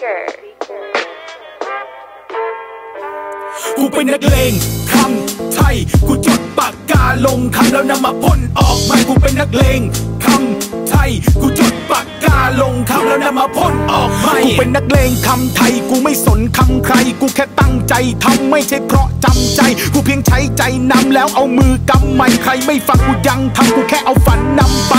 Speaker. กูเป็นนักเลงคำไทย กูจดปากกาลงคำแล้วนำมาพ่นออกมากูเป็นนักเลงคำไทย กูจด นนักเลงคำไทยกูไม่สนคำใคร กูแค่ตั้งใจทำไม่ใช่เพราะจำใจ กูเพียงใช้ใจนำแล้วเอามือกำไม่ใครไม่ฟังกูยังทำกูแค่เอาฝันนำไป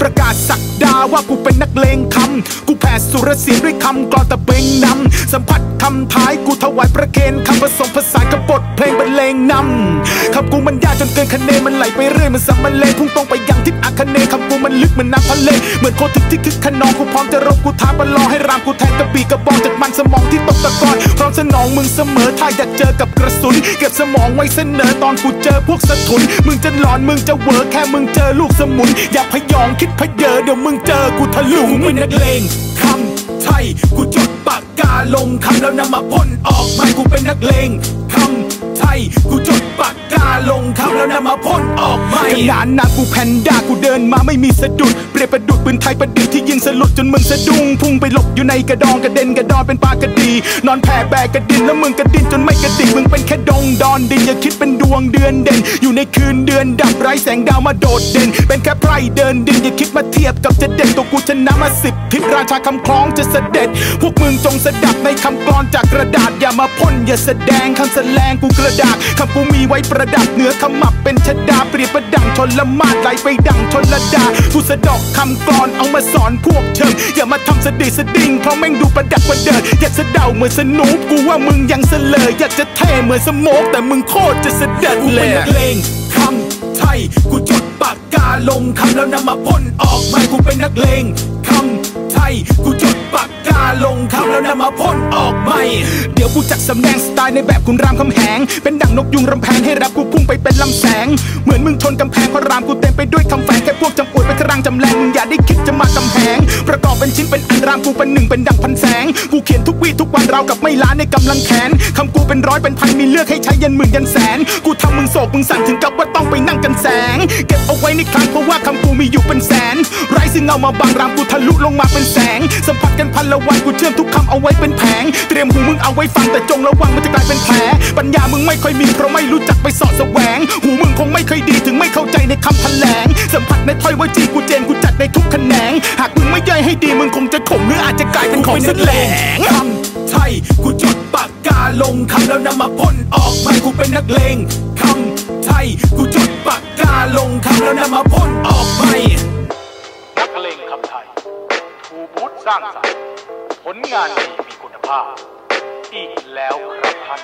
ประกาศสักดาว่ากูเป็นนักเลงคำกูแผ่สุรเสียงด้วยคำกรอนตะเบงนำ สัมผัสคำท้ายกูถวายประเคนคำผสมผสานกับบทเพลงบรรเลงนำคำกูมันยากจนเกินคะเนมันไหลไปเรื่อยมันสัมมันเลงพุ่งตรงไปยังทิศอาคเนคำกูมันลึกเหมือนน้ำทะเลเหมือนโคตรทึกที่คึกขนองกูพร้อมจะรบกูท้าประลองให้รามกูแทงกระบี่กระบองจากมันสมองที่ตกตะกอนพร้อมสนองมึงเสมอถ้าอยากเจอกับกระสุน เก็บสมองไว้เสนอตอนกูเจอพวกสะทุน มึงจะหลอนมึงจะเวอแค่มึงเจอลูกสมุน อย่าพยองคิดพเยอเดี๋ยวมึงเจอกูทะลุงเป็นนักเลงคำไทยกูจดปาก กาลงคำแล้วนำมาพ่นออกมากูเป็นนักเลงคำไทยกูจดปากกาลงคำแล้วนำมาพ่นออกมาขนาดนากูแพนด้ากูเดินมาไม่มีสะดุดเปรียบประดุดปืนไทยประดิษฐ์ที่ยิงสลุดจนมึงสะดุ้งพุ่งไปหลบอยู่ในกระดองกระเด็นกระดอนเป็นปลากระดี นอนแผ่แบกกระดินแล้วมึงกระดินจนไม่กระดิกมึงเป็นแค่ดงดอนดินอย่าคิดเป็นดวงด อนเด่น อยู่ในคืนเดือนดับไร้แสงดาวมาโดดเด่น เป็นแค่ไพร่เดินดินอย่าคิดมาเทียบกับจะเด่นตัวกูชนะมาสิบทิศราชาคำคล้องจะเสด็จ พวกมึงจงสดับในคำกลอนจากกระดาษอย่ามาพ่นอย่าแสดงคำแสลงกูกระดาษคำกูมีไว้ประดับเหนือขมับเป็นชดาเปรียบประดังชนละมาดไหลไปดังชนละดากูสะดอกคำกลอนเอามาสอนพวกเชิงอย่ามาทำสดิสดิ่งเพราะแม่งดูประดักประเดิดอยากสะเดาเหมือนสนุกกูว่ามึงยังเสลยอยากจะเท่เหมือนสมกแต่มึงโคตรจะเสด็จเลยเป็นนักเลงคำไทย กูจดปากกาลงคำแล้วนำมาพ่นออกมากูเป็นนักเลงคำไทย กูจดปากกาลงคำแล้วนำมาพ่นออกไม่เดี๋ยวกูจัดสำแดงสไตล์ในแบบคุณรามคำแหง เป็นดั่งนกยุงรำแพงให้รับกูพุ่งไปเป็นลำแสง เหมือนมึงชนกำแพงเพราะรามกูเต็มไปด้วยคำแฝงแค่พวกจำอวดไปครังจำแรงมึงอย่าได้คิดจะมากำแหง ประกอบเป็นชิ้นเป็นอันรามกูเป็นหนึ่งเป็นดั่งพันแสงกูเขียน ทุกวี่ทุกวันเรากับไม่ล้าในกำลังแขนคำกูเป็นร้อยเป็นพันมีเลือกให้ใช้ยันหมื่นยันแสน กูทำมึงโศกมึงสั่นถึงกับว่าต้องไปนั่งกันแสง เก็บเอาไว้ในคลังเพราะว่าคำกูมีอยู่เป็นแสนไร้ซึ่งเอามาบางรามกูทะลุลงมาเป็นแสงสัมผัสกันพันละวันกูเชื่อมทุกคำเอาไว้เป็นแผง เตรียมหูมึงเอาไว้ฟังแต่จงระวังมันจะกลายเป็นแผลปัญญามึงไม่ค่อยมีเพราะไม่รู้จักไปสอดแสวง หูมึงคงไม่เคยดีถึงไม่เข้าใจในคำแถลงสัมผัสในถ้อยวจีกูเจนกูจ ในทุกแขนง หากมึงไม่ย่อยให้ดีมึงคงจะขมหรืออาจจะกลายเป็นของแสลงคำไทยกูจดปากกาลงคำแล้วนำมาพ่นออกมากูเป็นนักเลงคำไทยกูจดปากกาลงคำแล้วนำมาพ่นออกไปนักเลงคำไทยทูบูธสร้างสรรค์ผลงานดีมีคุณภาพ อีกแล้วครับท่าน